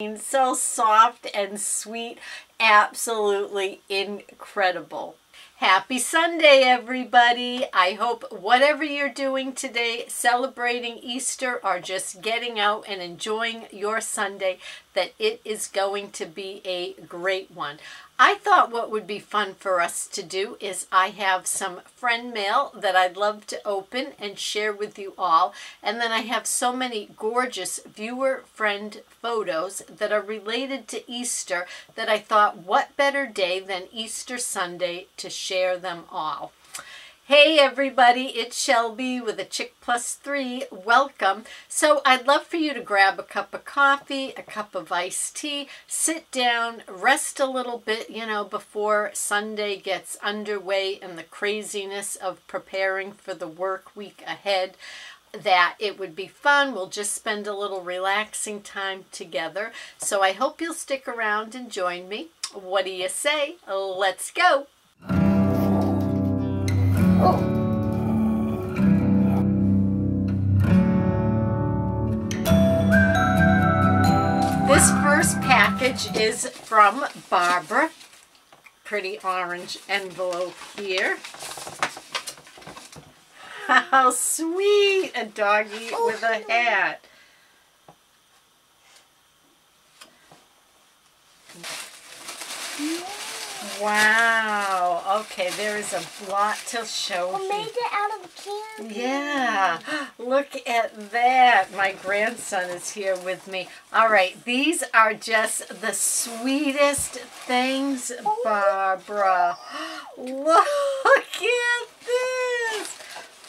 So soft and sweet. Absolutely incredible. Happy Sunday, everybody. I hope whatever you're doing today, celebrating Easter or just getting out and enjoying your Sunday, that it is going to be a great one. I thought what would be fun for us to do is I have some friend mail that I'd love to open and share with you all. And then I have so many gorgeous viewer friend photos that are related to Easter that I thought what better day than Easter Sunday to share them all. Hey everybody, it's Shelby with a Chick Plus 3. Welcome. So I'd love for you to grab a cup of coffee, a cup of iced tea, sit down, rest a little bit, you know, before Sunday gets underway and the craziness of preparing for the work week ahead that it would be fun. We'll just spend a little relaxing time together. So I hope you'll stick around and join me. What do you say? Let's go. This first package is from Barbara. Pretty orange envelope here. How sweet! A doggy Oh, with a hat. Wow. Okay, there is a lot to show here. made it out of candy? Yeah, look at that. My grandson is here with me. All right, these are just the sweetest things, oh, Barbara. Look at this.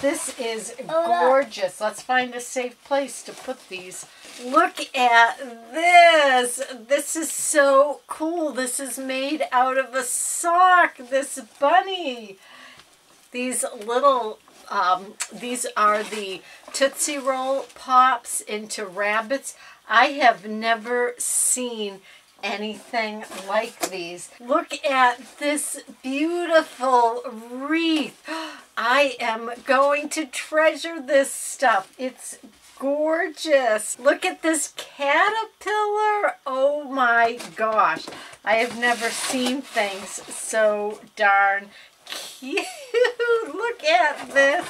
This is Oh, gorgeous. Let's find a safe place to put these. Look at this. This is so cool. This is made out of a sock, this bunny. These little, um, these are the Tootsie Roll Pops into rabbits. I have never seen anything like these. Look at this beautiful wreath. I am going to treasure this stuff. It's gorgeous. Look at this caterpillar. Oh my gosh. I have never seen things so darn cute. Look at this.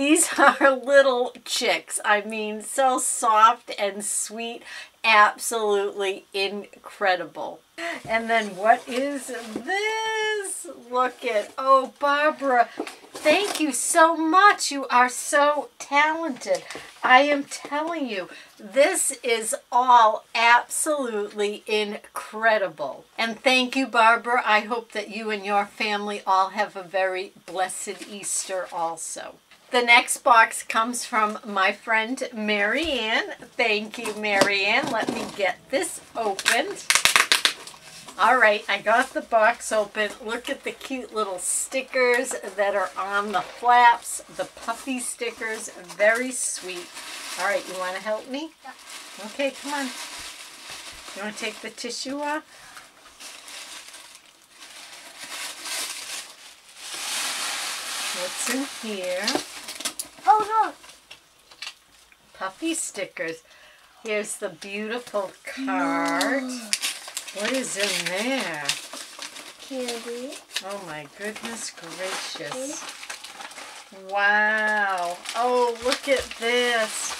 These are little chicks. I mean, so soft and sweet. Absolutely incredible. And then what is this? Look at, oh, Barbara, thank you so much. You are so talented. I am telling you, this is all absolutely incredible. And thank you, Barbara. I hope that you and your family all have a very blessed Easter also. The next box comes from my friend Marianne. Thank you, Marianne. Let me get this opened. All right, I got the box open. Look at the cute little stickers that are on the flaps, the puffy stickers, very sweet. All right, you want to help me? Yeah. Okay, come on. You want to take the tissue off? What's in here? Oh no! Puffy stickers. Here's the beautiful card. What is in there? Candy. Oh my goodness gracious. Wow. Oh, look at this.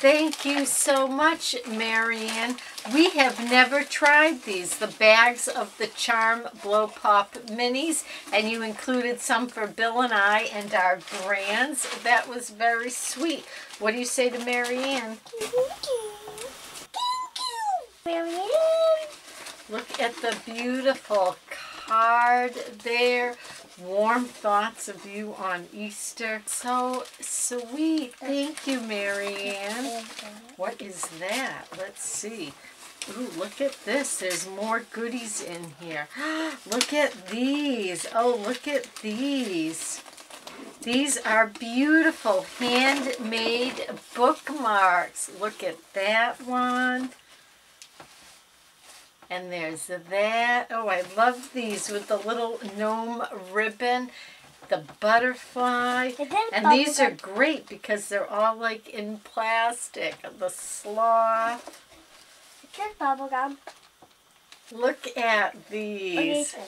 Thank you so much, Marianne. We have never tried these, the bags of the Charm Blow Pop Minis, and you included some for Bill and I and our grands. That was very sweet. What do you say to Marianne? Thank you. Thank you. Marianne. Look at the beautiful card there. Warm thoughts of you on Easter. So sweet. Thank you, Marianne. What is that? Let's see. Ooh, look at this. There's more goodies in here. look at these. Oh, look at these. These are beautiful handmade bookmarks. Look at that one. And there's that. Oh, I love these with the little gnome ribbon, the butterfly. And these are great because they're all like in plastic. The sloth. Here's bubble gum. Look at these. Okay.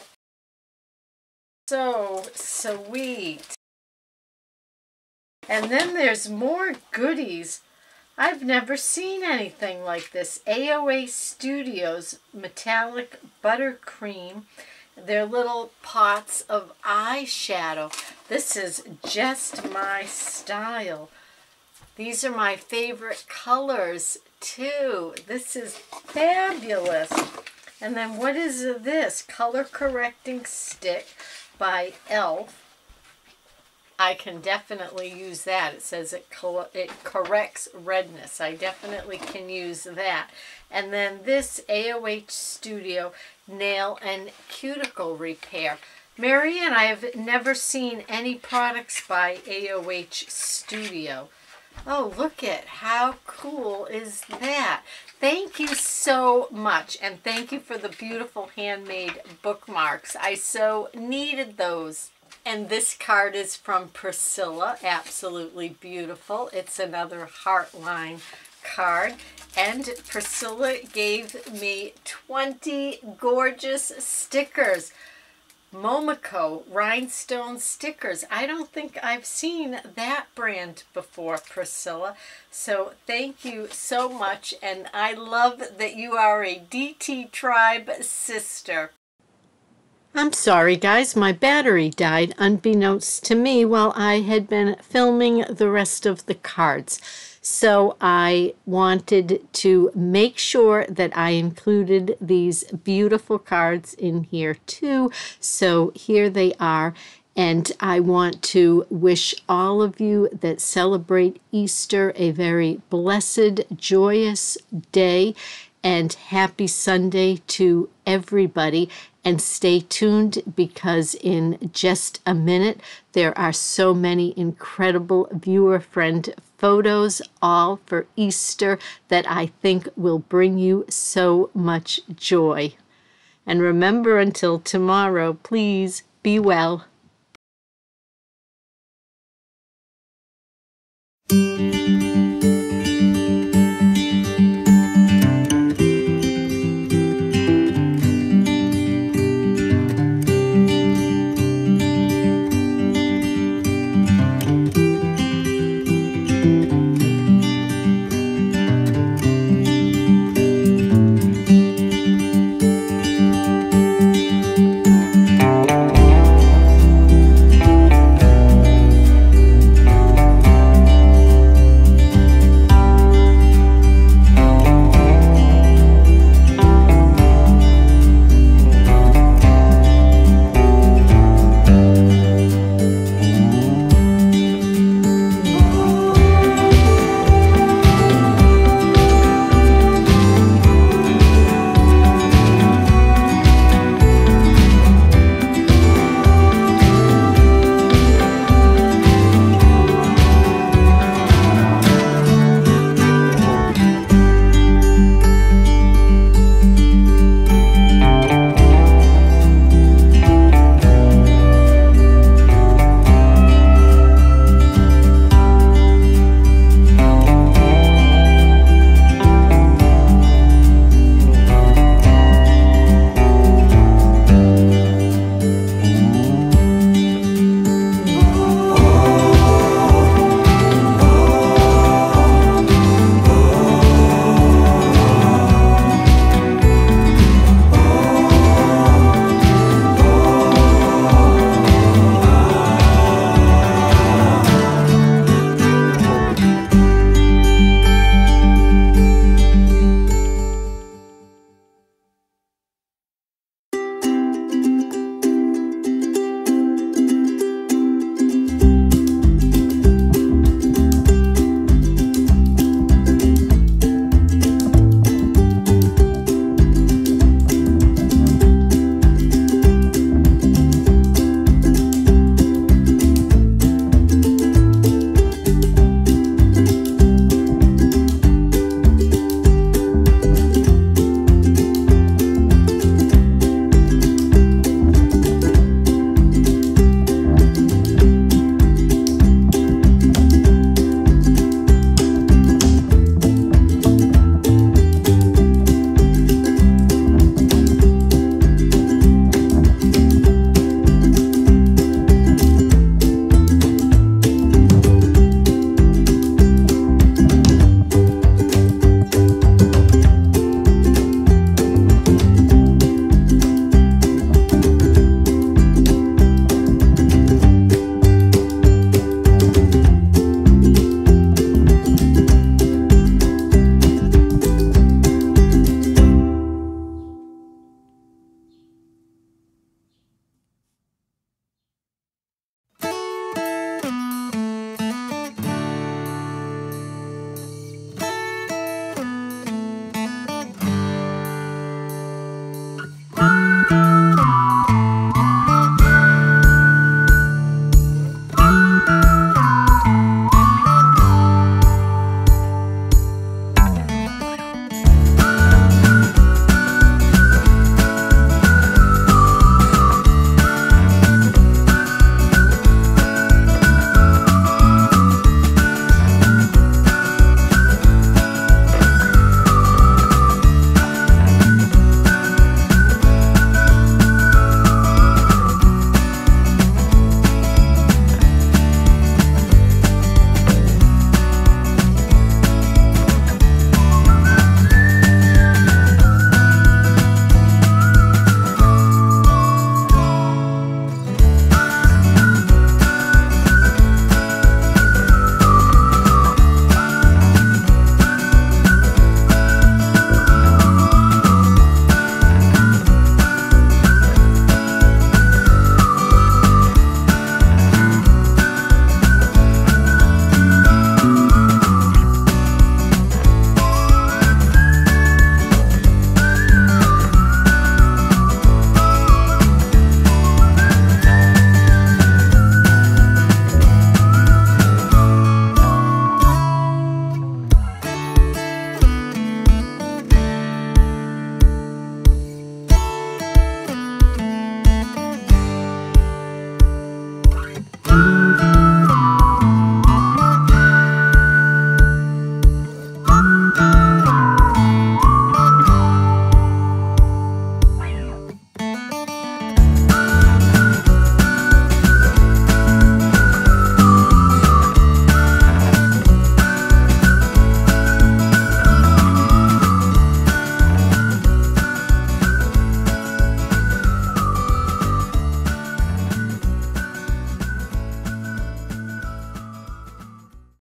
So sweet. And then there's more goodies. I've never seen anything like this. AOA Studios Metallic Buttercream. They're little pots of eyeshadow. This is just my style. These are my favorite colors too. This is fabulous. And then what is this? Color Correcting Stick by e.l.f. I can definitely use that. It says it, co it corrects redness. I definitely can use that. And then this AOH Studio Nail and Cuticle Repair. Marianne, I have never seen any products by AOH Studio. Oh, look at how cool is that? Thank you so much, and thank you for the beautiful handmade bookmarks. I so needed those. And this card is from Priscilla, absolutely beautiful. It's another Heartline card. And Priscilla gave me 20 gorgeous stickers. Momoko rhinestone stickers. I don't think I've seen that brand before, Priscilla. So thank you so much. And I love that you are a DT Tribe sister. I'm sorry, guys. My battery died unbeknownst to me while I had been filming the rest of the cards. So I wanted to make sure that I included these beautiful cards in here too. So here they are. And I want to wish all of you that celebrate Easter a very blessed, joyous day and happy Sunday to everybody. And stay tuned because in just a minute, there are so many incredible viewer friend photos, all for Easter, that I think will bring you so much joy. And remember until tomorrow, please be well.